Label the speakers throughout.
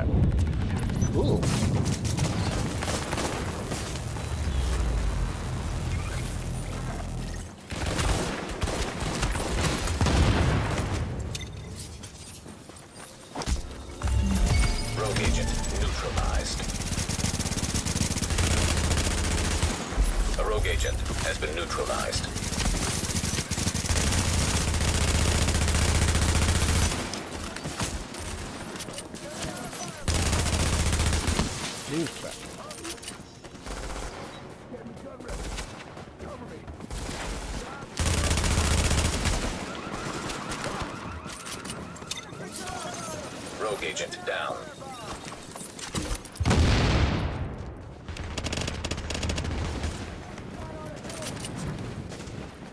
Speaker 1: crap.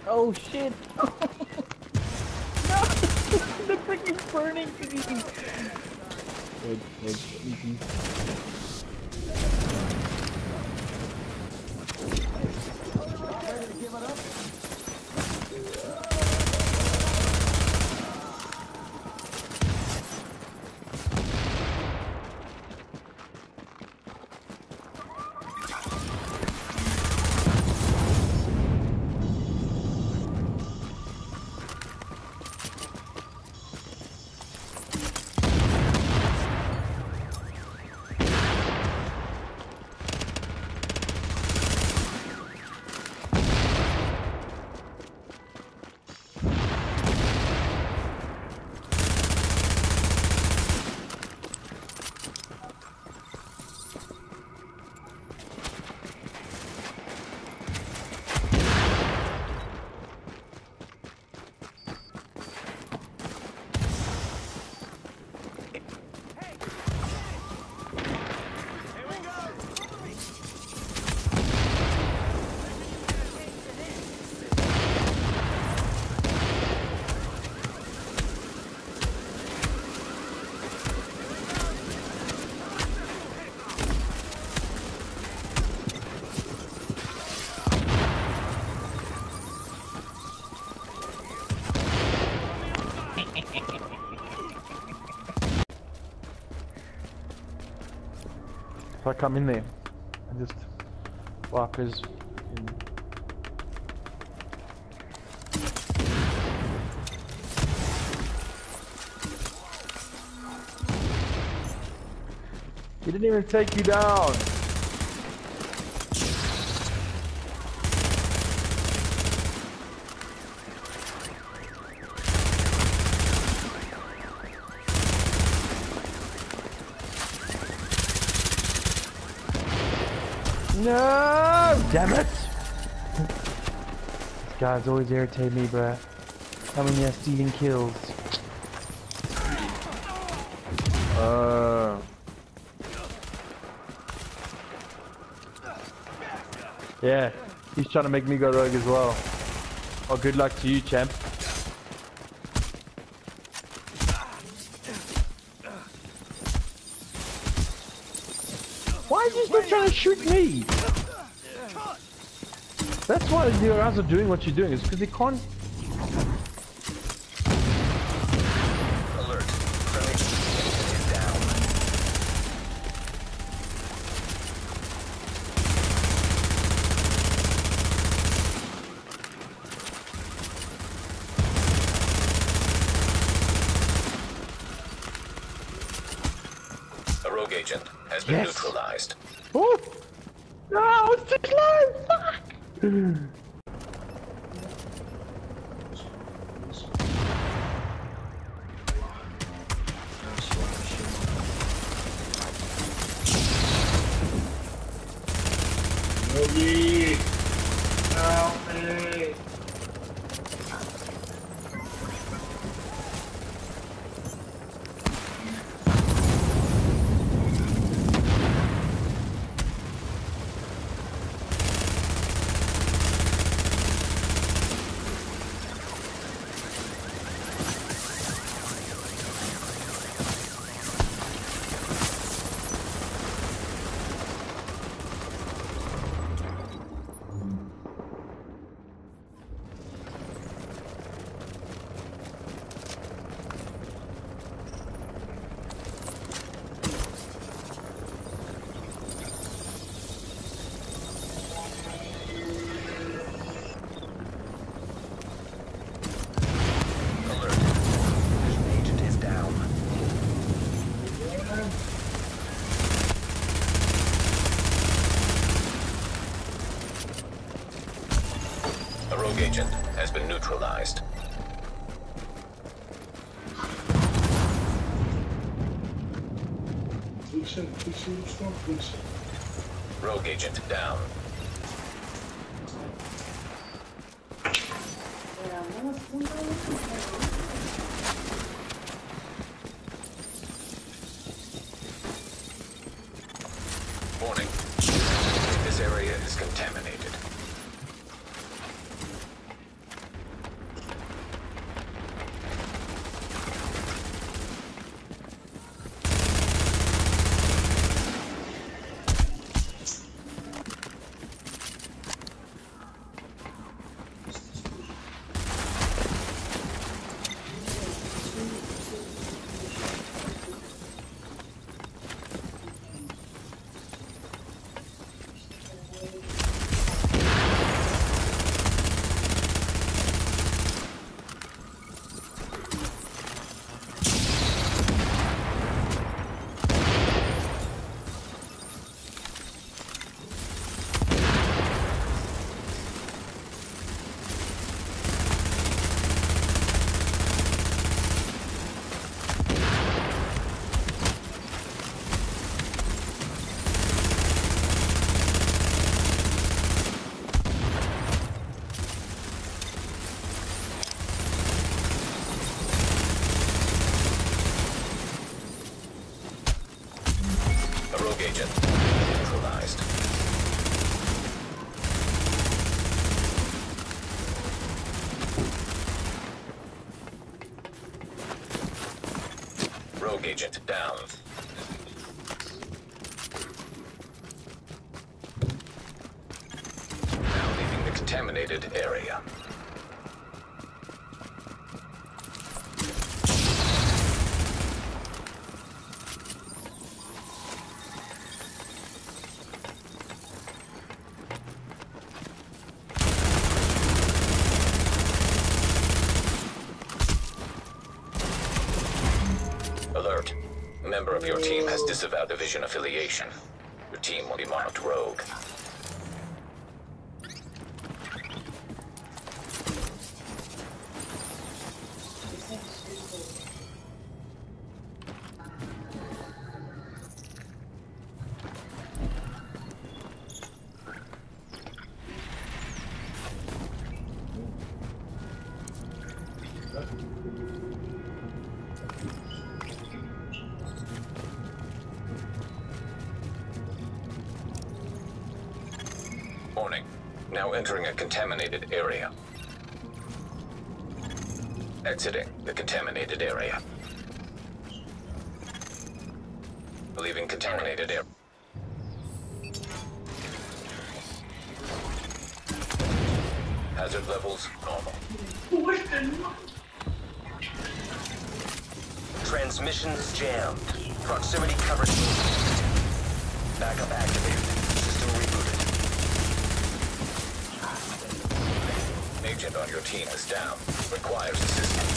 Speaker 1: Oh shit! no! the freaking burning thing! Wait, wait, easy. Come in there, I just wipe his. In. He didn't even take you down. No! Damn it! This guy's always irritating me, bruh. Coming here stealing kills. Uh. Yeah, he's trying to make me go rogue as well. Oh, good luck to you, champ. Why is he still trying to shoot me? That's why you guys are doing what you're doing, is because they can't...
Speaker 2: Alert. Friendly agent is down. A rogue agent has been
Speaker 1: Yes.
Speaker 2: neutralized.
Speaker 1: Oh! No, it's too slow! Fuck!
Speaker 2: Rogue agent down. Warning. This area is contaminated. Alert. A member of your team has disavowed division affiliation. Your team will be marked rogue. Contaminated area. Exiting the contaminated area. Leaving contaminated area. Hazard levels normal.
Speaker 3: Transmissions jammed. Proximity coverage. Backup activated.
Speaker 2: Agent on your team is down. Requires assistance.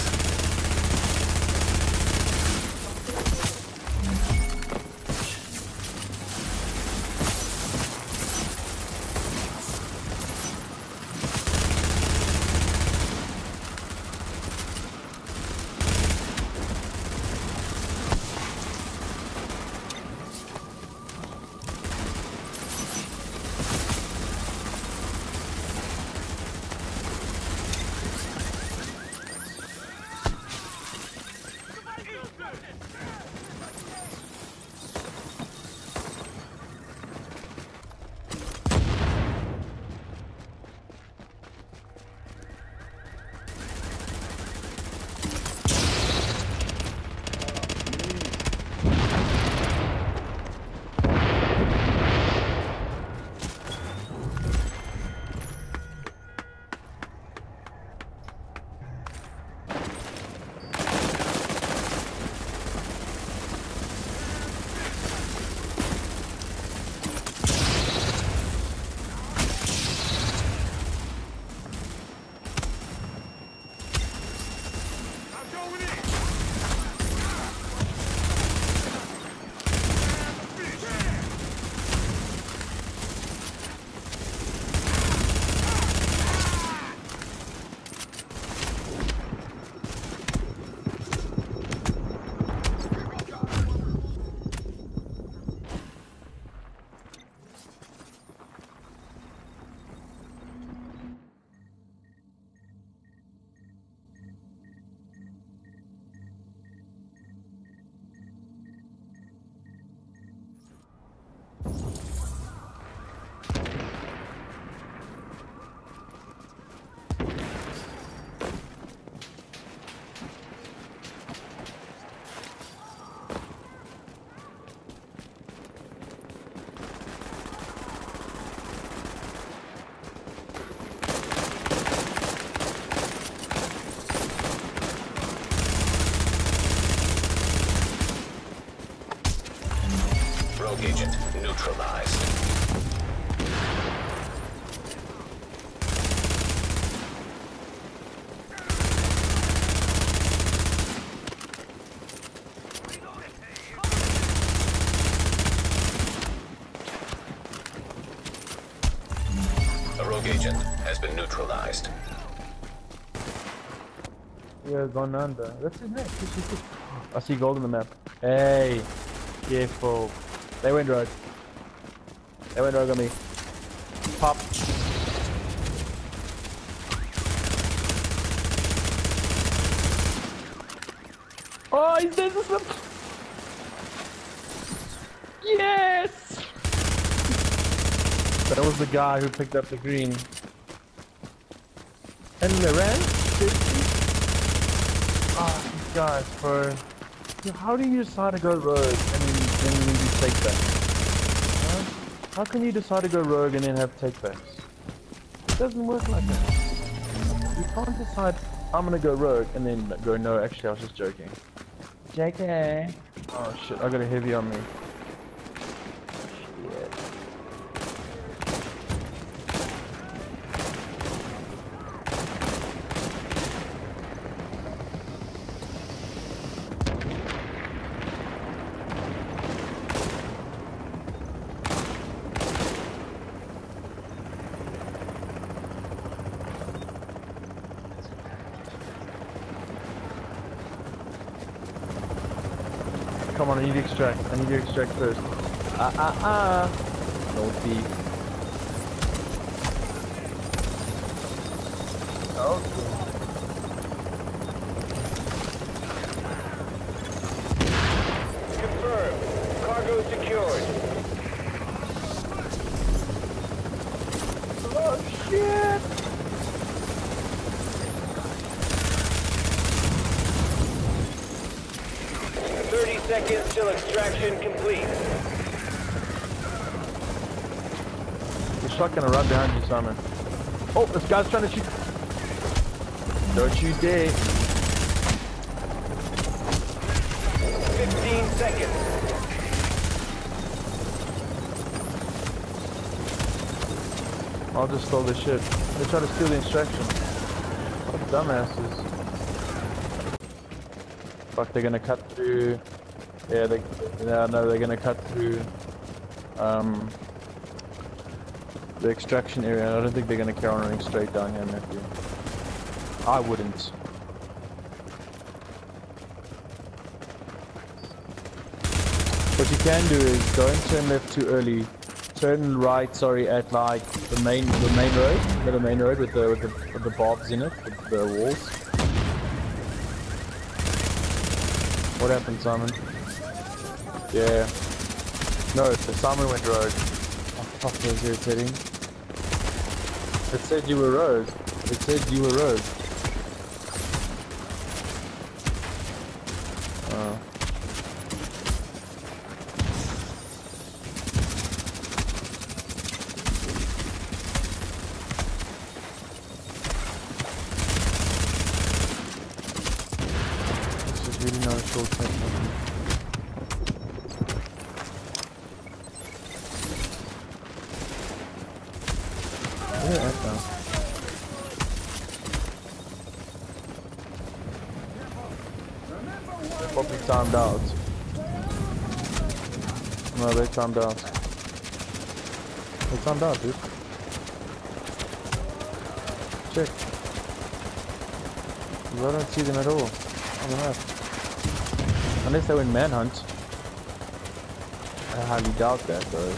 Speaker 2: Been neutralized.
Speaker 1: Yeah, gone under. That's his yes. I see gold on the map. Hey, careful. They went rogue. They went rogue on me. Pop. Oh, he's dead. this one. Yes! That was the guy who picked up the green. And they ran? Did he? Oh, these guys, bro. How do you decide to go rogue and then, then you take back? Huh? How can you decide to go rogue and then have takebacks? It doesn't work like that. You can't decide, I'm gonna go rogue and then go, no, actually I was just joking. JK. Oh shit, I got a heavy on me. Shit. Come on, I need to extract. I need to extract first. Ah ah ah. Thief. Okay.
Speaker 3: Confirmed. Cargo secured.
Speaker 1: Oh shit!
Speaker 3: Thirty seconds till extraction complete.
Speaker 1: The shotgun right behind you, Simon. Oh, this guy's trying to shoot. Don't you dare.
Speaker 3: Fifteen seconds.
Speaker 1: I'll just stole this shit. They try to steal the instruction. What dumbasses. Fuck, they're gonna cut through. Yeah, they. Yeah, no, they're gonna cut through. Um. The extraction area. I don't think they're gonna carry on running straight down here, Matthew. I wouldn't. What you can do is don't turn left too early. Turn right, sorry, at like the main the main road, the main road with the with the, with the barbs in it, with the walls. What happened, Simon? Yeah. No, the Simon went rogue. Oh fuck, that was irritating. It said you were rogue. It said you were rogue. Oh. This is really not a short term. Where at now? Probably timed out. They timed out. They timed out, dude. Check. I don't see them at all on the map. Unless they went manhunt. I highly doubt that, though.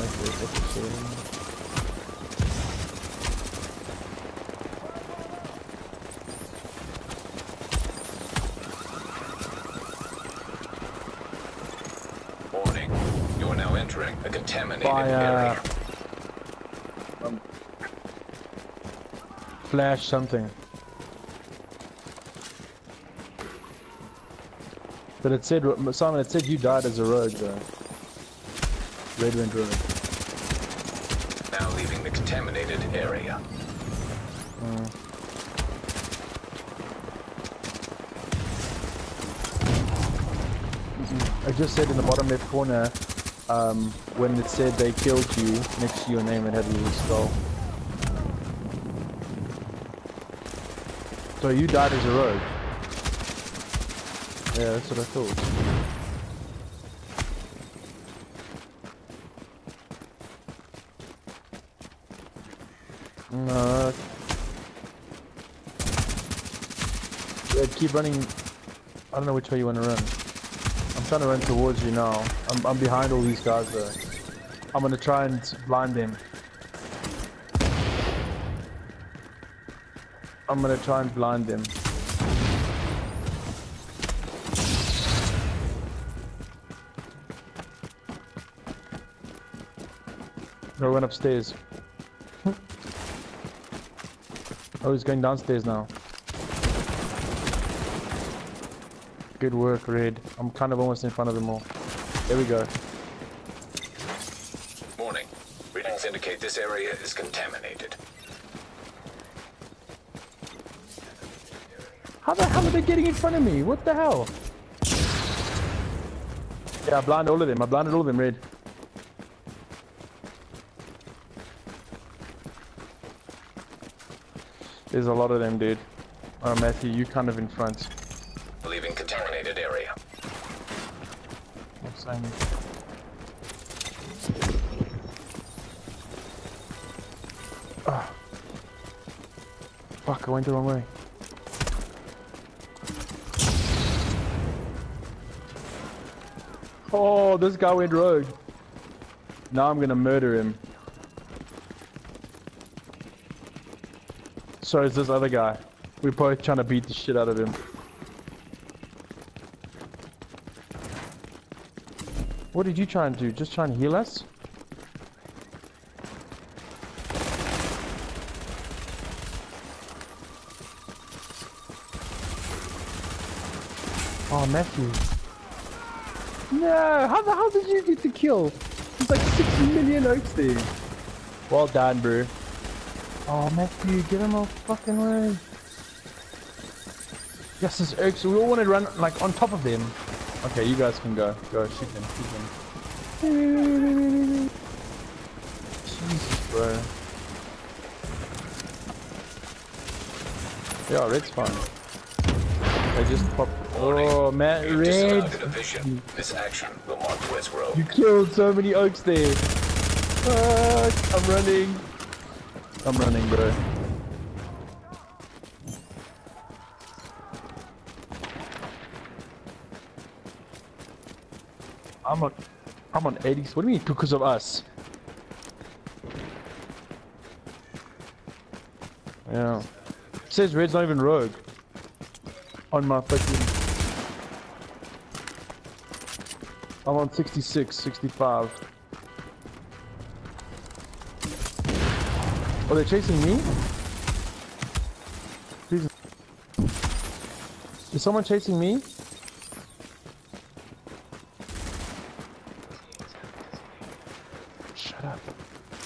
Speaker 1: Make episode.
Speaker 2: Warning. You are now entering a contaminated
Speaker 1: Fire.
Speaker 2: area.
Speaker 1: Um, Flash something. But it said, Simon, it said you died as a rogue, though. Red went rogue.
Speaker 2: Now leaving the contaminated area.
Speaker 1: I just said in the bottom left corner, um, when it said they killed you, next to your name it had a little skull. So you died as a rogue? Yeah, that's what I thought. No. Yeah, keep running. I don't know which way you want to run. I'm trying to run towards you now. I'm, I'm behind all these guys though. I'm gonna try and blind them. I'm gonna try and blind them. No, went upstairs. oh, he's going downstairs now. Good work, Red. I'm kind of almost in front of them all. There we go.
Speaker 2: Warning. Readings indicate this area is contaminated.
Speaker 1: How the hell are they getting in front of me? What the hell? Yeah, I blinded all of them. I blinded all of them, Red. There's a lot of them, dude. Oh, Matthew, you kind of in front. Ah. Fuck, I went the wrong way. Oh, this guy went rogue. Now I'm gonna murder him. So is this other guy. We're both trying to beat the shit out of him. What did you try and do? Just try and heal us? Oh, Matthew. No, how the hell did you get the kill? There's like 6 million oaks there. Well done, bro. Oh, Matthew, get him off fucking way. Yes, this oaks. We all want to run like on top of them. Okay, you guys can go. Go, shoot them, shoot them. Jesus, bro. Yeah, red's fine. I just popped. Oh, Matt,
Speaker 2: You've
Speaker 1: red.
Speaker 2: disavowed a division. This action will mark as.
Speaker 1: You killed so many oaks there. Fuck, I'm running. I'm running, bro. I'm on, I'm on 80s. What do you mean because of us? Yeah. It says red's not even rogue. On my fucking... I'm on 66, 65. Oh, they're chasing me? Please. Is someone chasing me? Shut up.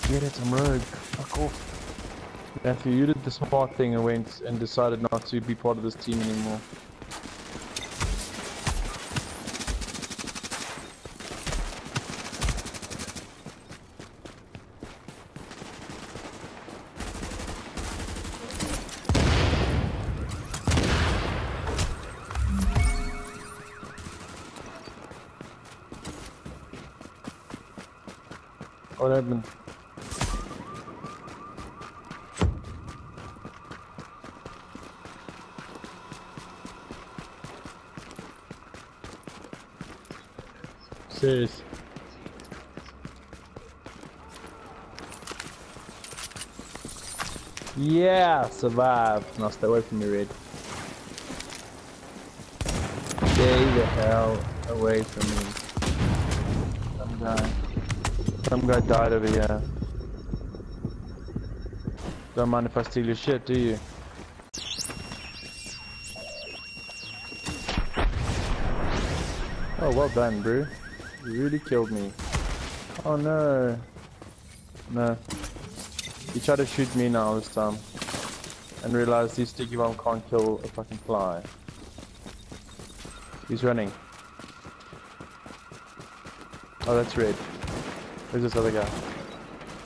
Speaker 1: Get it, rogue. Fuck off. Matthew, you did the smart thing and went and decided not to be part of this team anymore. Serious. Yeah, survive. Now stay away from me, Red. Stay the hell away from me. Some guy. Some guy died over here. Don't mind if I steal your shit, do you? Oh, well done, bro. Really killed me. Oh no. No. He tried to shoot me now this time. And realized this sticky bomb can't kill a fucking fly. He's running. Oh, that's red. Where's this other guy?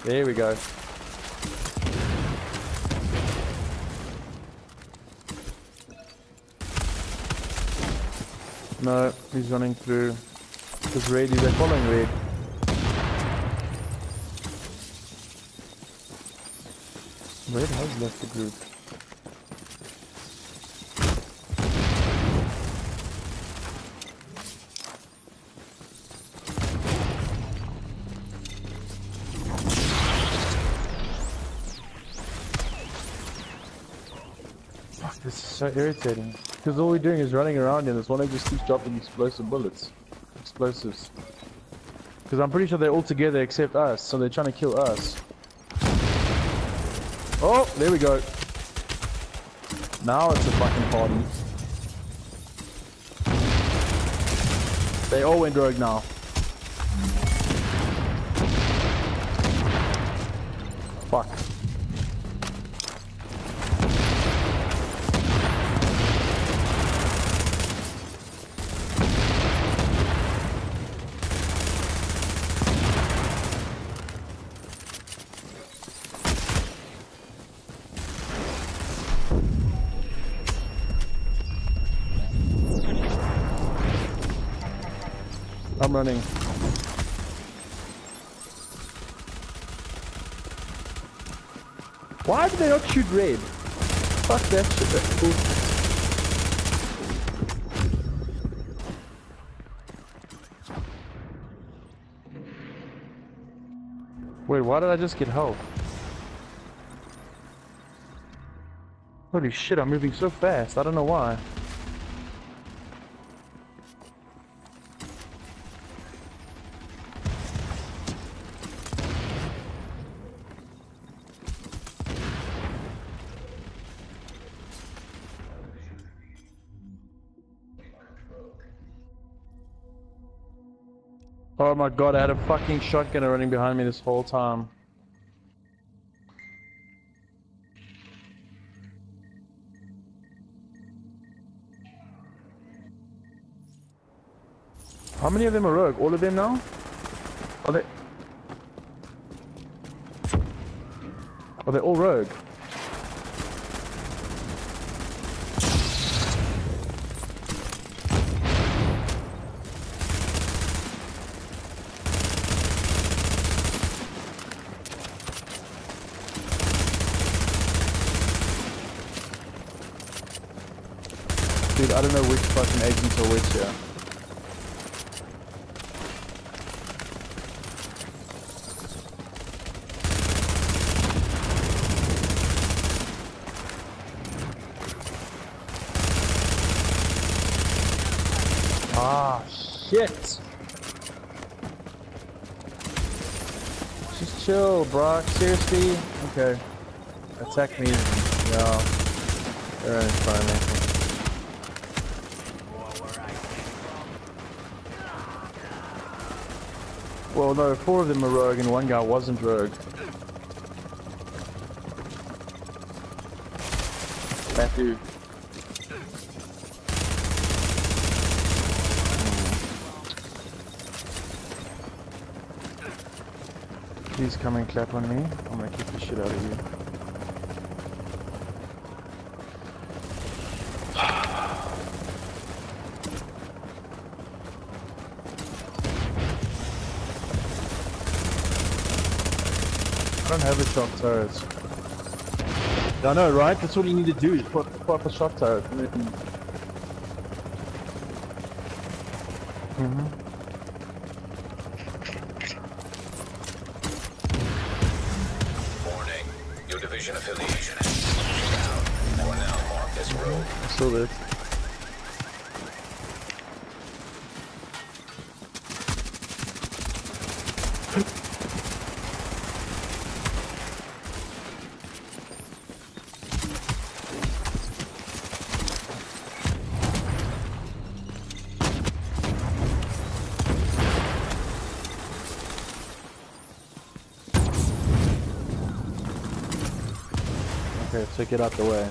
Speaker 1: There we go. No, he's running through. Because red, they're following red. Red has left the group. Fuck, this is so irritating. Because all we're doing is running around and this one just keeps dropping explosive bullets. Explosives. Because I'm pretty sure they're all together except us, so they're trying to kill us. Oh, there we go. Now it's a fucking party. They all went rogue now. I'm running. Why did they not shoot red? Fuck that shit. That's bullshit. Wait, why did I just get help? Holy shit, I'm moving so fast. I don't know why. Oh my god, I had a fucking shotgun running behind me this whole time. How many of them are rogue? All of them now? Are they... Are they all rogue? Dude, I don't know which fucking agents are which here. Ah, shit! Just chill, Brock. Seriously? Okay. Attack me. No. Alright, fine, man. Well, no, four of them are rogue and one guy wasn't rogue. Matthew. Please come and clap on me. I'm gonna kick the shit out of you. Don't have a shock turret. I know, right? That's all you need to do is put, put up a shock turret. And then... Mhm.
Speaker 2: Warning. Your division affiliation down. You are now marked as rogue.
Speaker 1: I saw that. Okay, so get out the way.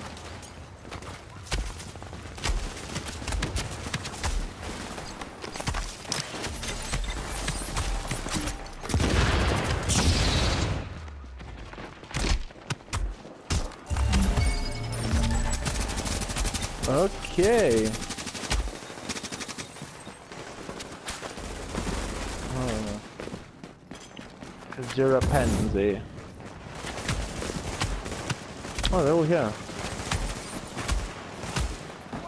Speaker 1: Okay. Oh. A pansy. Oh, they're all here.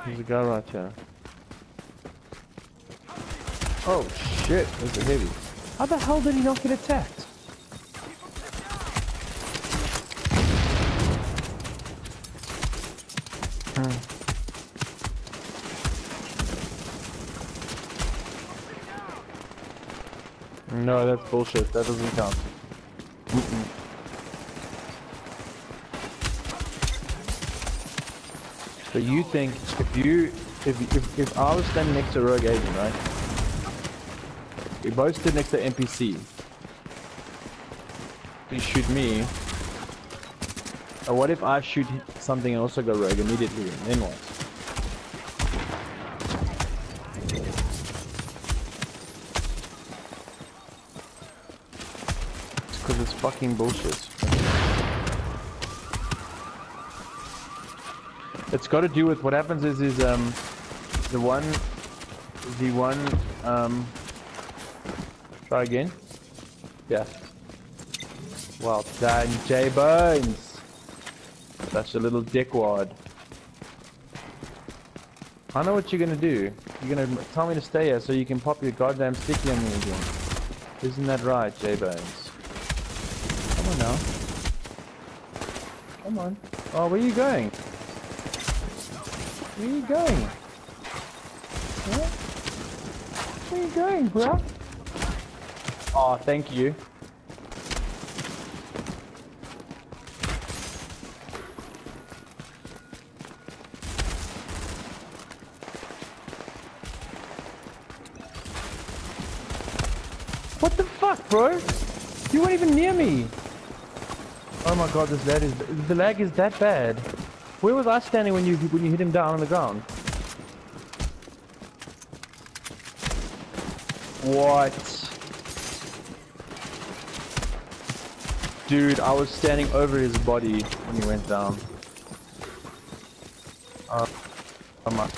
Speaker 1: There's a guy right here. Oh shit, there's a heavy. How the hell did he not get attacked? Hmm. No, that's bullshit. That doesn't count. Mm-mm. So you think if you if if, if I was standing next to rogue agent, right? We both stood next to NPC. He shoot me. Or what if I shoot something and also go rogue immediately? Then what? It's because it's fucking bullshit. It's got to do with what happens is is um the one the one um try again. Yeah. Well done, J Bones. Such a little dickwad. I know what you're gonna do. You're gonna tell me to stay here so you can pop your goddamn sticky on me again. Isn't that right, J Bones? Come on now. Come on. Oh, where are you going? Where are you going? Huh? Where are you going, bro? Oh, thank you. What the fuck, bro? You weren't even near me. Oh my god, this lag is the lag is that bad. Where was I standing when you when you hit him down on the ground? What? Dude, I was standing over his body when he went down. Uh, oh.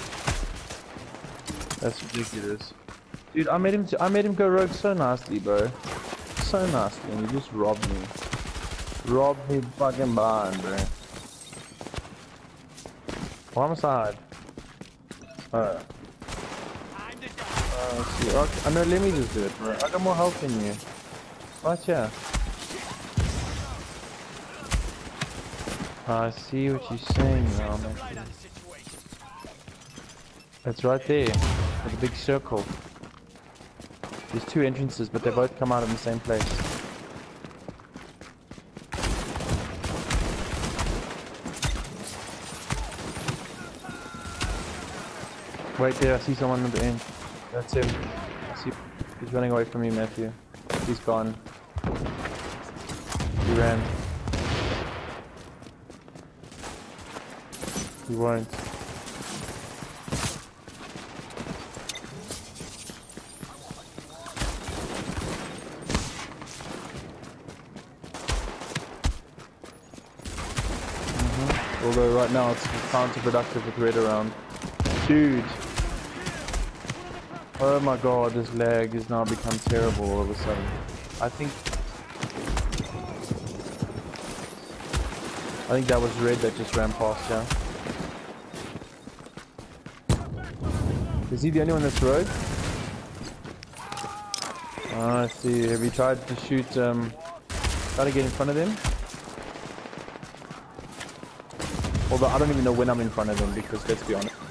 Speaker 1: That's ridiculous. Dude, I made him I made him go rogue so nasty, bro. So nasty, and he just robbed me. Robbed me fucking blind, bro. Why must I hide? Uh, uh, see, okay. I know, let me just do it, bro. I got more health than you. Watch here. I see what you're saying now, man. It's right there, with a big circle. There's two entrances, but they both come out in the same place. Wait there, I see someone at the end. That's him. See. He's running away from me, Matthew. He's gone. He ran. He won't. Mhm. Although right now it's counterproductive with red around. Dude. Oh my god, this lag has now become terrible all of a sudden. I think... I think that was red that just ran past, yeah? Is he the only one that's rogue? Ah, I see. Have you tried to shoot, um... Try to get in front of them? Although I don't even know when I'm in front of them because let's be honest.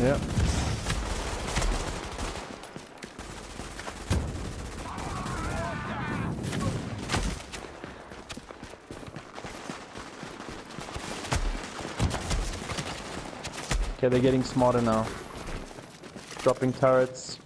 Speaker 1: Yeah. Okay, they're getting smarter now. Dropping turrets.